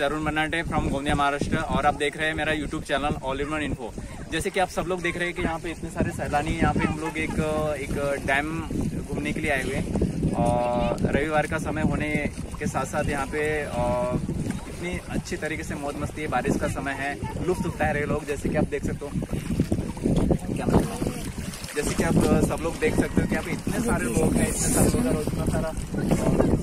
Is Arun Mannate from Gondia, Maharashtra. और आप देख रहे हैं मेरा YouTube channel all in one info जैसे कि आप सब लोग देख रहे हैं कि यहाँ पे इतने सारे सैलानी यहाँ पे हम लोग एक एक डैम घूमने के लिए आए हुए हैं। और रविवार का समय होने के साथ साथ यहाँ पे इतनी अच्छी तरीके से मौज मस्ती है, बारिश का समय है, लुफ्त उठा रहे लोग, जैसे कि आप देख सकते हो। क्या जैसे कि आप सब लोग देख सकते हो कि यहाँ पे इतने सारे लोग हैं, इतने सारे लोग और इतना सारा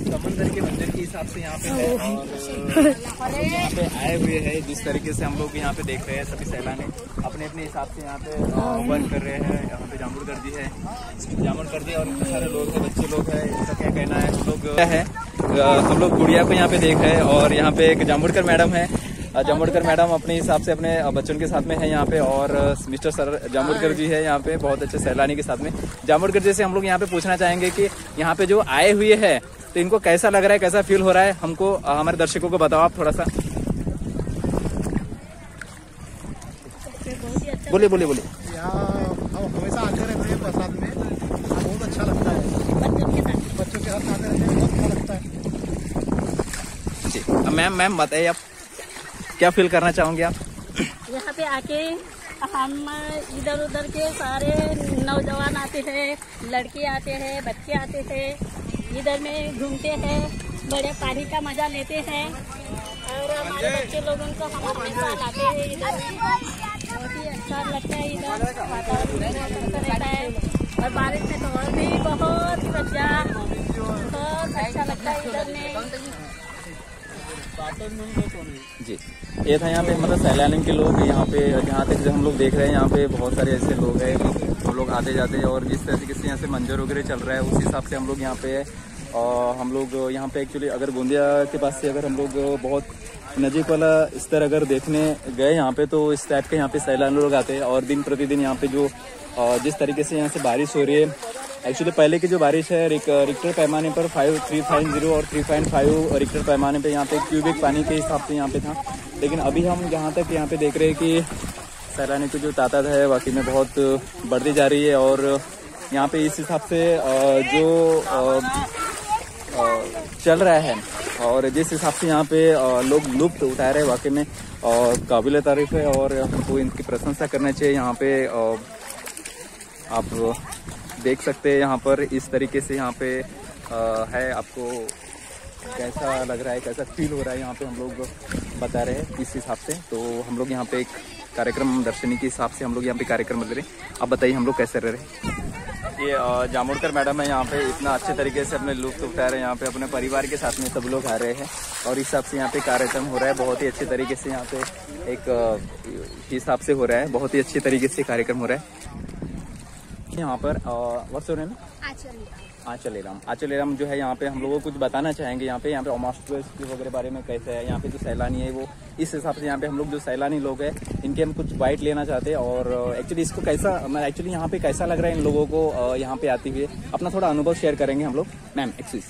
समंदर के मंदिर के हिसाब से यहाँ पे है और यहाँ पे आए हुए हैं, जिस तरीके से हम लोग यहाँ पे देख रहे हैं, सभी सैलानी अपने अपने हिसाब से यहाँ पे वर्क कर रहे हैं। यहाँ पे जामुन कर दी है जामुन कर दी और इतने सारे लोग हैं, बच्चे लोग हैं, इनका क्या कहना है? हम लोग है हम लोग गुड़िया को यहाँ पे देख रहे हैं और यहाँ पे एक जामुड़कर मैडम है जामुड़कर मैडम अपने हिसाब से अपने बच्चों के साथ में है यहाँ पे और मिस्टर सर जामुड़कर जी है यहाँ पे बहुत अच्छे सैलानी के साथ में। जामुड़कर जी से हम लोग यहाँ पे पूछना चाहेंगे कि यहाँ पे जो आए हुए हैं तो इनको कैसा लग रहा है कैसा फील हो रहा है? हमको हमारे दर्शकों को बताओ आप थोड़ा सा। बोलिए बोलिए बोलिए। हमेशा आते रहते हैं बरसात में। बहुत अच्छा लगता है। बच्चों के साथ आते रहते हैं बहुत अच्छा लगता है। जी मैम मैम बताइए आप। क्या फील करना चाहोगे आप? यहाँ पे आके हम इधर उधर के सारे नौजवान आते हैं, लड़के आते हैं, बच्चे आते हैं, इधर में घूमते हैं, बड़े पानी का मज़ा लेते हैं, और हमारे बच्चे लोगों को हम अपने साथ आते हैं इधर बहुत ही अच्छा लगता है इधर, वातावरण रहता है, और बारिश में तो और भी बहुत मज़ा, बहुत अच्छा लगता है इधर में। जी। ये था यहाँ पे मतलब सैलानी के लोग यहाँ पे यहाँ तक जो हम लोग देख रहे हैं यहाँ पे बहुत सारे ऐसे लोग हैं हम लोग आते जाते हैं और जिस तरीके से यहाँ से मंजर वगैरह चल रहा है, उस हिसाब से हम लोग यहाँ पे और हम लोग यहाँ पे एक्चुअली अगर गोंदिया के पास से अगर हम लोग बहुत नजीक वाला स्तर अगर देखने गए यहाँ पे तो इस टाइप के यहाँ पे सैलानी लोग आते हैं और दिन प्रतिदिन यहाँ पे जो जिस तरीके से यहाँ से बारिश हो रही है एक्चुअली पहले की जो बारिश है रिक, रिक्टर पैमाने पर फाइव थ्री फाइव ज़ीरो और थ्री पॉइंट फाइव रिक्टर पैमाने पे यहाँ पे क्यूबिक पानी के हिसाब से यहाँ पे था। लेकिन अभी हम जहाँ तक यहाँ पे देख रहे हैं कि सैलानी की जो तादाद है वाकई में बहुत बढ़ती जा रही है और यहाँ पे इस हिसाब से जो चल रहा है और जिस हिसाब से यहाँ पे लोग लुप्त उठा रहे हैं वाकई में और काबिल तारीफ़ है और हमको इनकी प्रशंसा करना चाहिए। यहाँ पे आप देख सकते हैं यहाँ पर इस तरीके से यहाँ पे है आपको कैसा लग रहा है, कैसा फील हो रहा है यहाँ पे हम लोग बता रहे हैं इस हिसाब से। तो हम लोग यहाँ पे एक कार्यक्रम, दर्शनी के हिसाब से हम लोग यहाँ पे कार्यक्रम लग रहे हैं। आप बताइए हम लोग कैसे रह रहे हैं। ये जामुड़कर मैडम है, यहाँ पे इतना अच्छे तरीके से अपने लुफ्त उठा रहे हैं, यहाँ पे अपने परिवार के साथ में सब लोग आ रहे हैं, और इस हिसाब से यहाँ पे कार्यक्रम हो रहा है, बहुत ही अच्छे तरीके से यहाँ पे एक हिसाब से हो रहा है, बहुत ही अच्छे तरीके से कार्यक्रम हो रहा है। यहाँ पर वर्ष हो रहे ना आचल राम आचल राम जो है यहाँ पे हम लोगों को कुछ बताना चाहेंगे। यहाँ पे यहाँ पे ओमास्टोस वगैरह बारे में कैसे है, यहाँ पे जो सैलानी है वो, इस हिसाब से यहाँ पे हम लोग जो सैलानी लोग हैं, इनके हम कुछ बाइट लेना चाहते हैं और एक्चुअली इसको कैसा, मैं एक्चुअली यहाँ पे कैसा लग रहा है इन लोगों को यहाँ पे आते हुए? अपना थोड़ा अनुभव शेयर करेंगे हम लोग। मैम एक्सक्यूज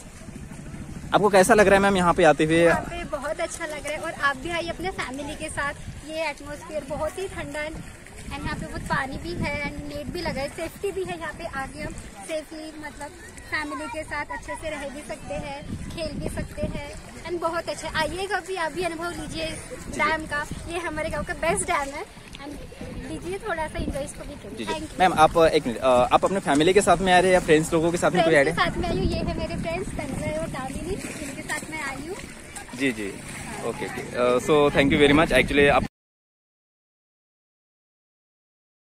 आपको कैसा लग रहा है मैम यहाँ पे आते हुए? बहुत अच्छा लग रहा है और आप भी आइए अपने फैमिली के साथ। ये एटमोसफियर बहुत ही ठंडा एंड यहाँ पे बहुत पानी भी है एंड नेट भी लगा है। सेफ्टी भी है यहाँ पे आगे हम। सेफली मतलब फैमिली के साथ अच्छे से रह भी सकते हैं खेल भी सकते हैं। एंड बहुत अच्छा। आइएगा भी आप भी अनुभव लीजिए डैम का। ये हमारे गाँव का बेस्ट डैम है। एंड लीजिए थोड़ा सा इंजॉय इसको भी करिए मैम आप एक मिनट आप अपने फैमिली के साथ में आ रहे हैं या फ्रेंड्स लोगों के साथ में कोई आ रहे हैं? साथ में आई हूँ। ये है मेरे फ्रेंड्स और दामिनी। जिनके साथ मैं आई हूँ। जी जी। Okay so thank you very much actually आप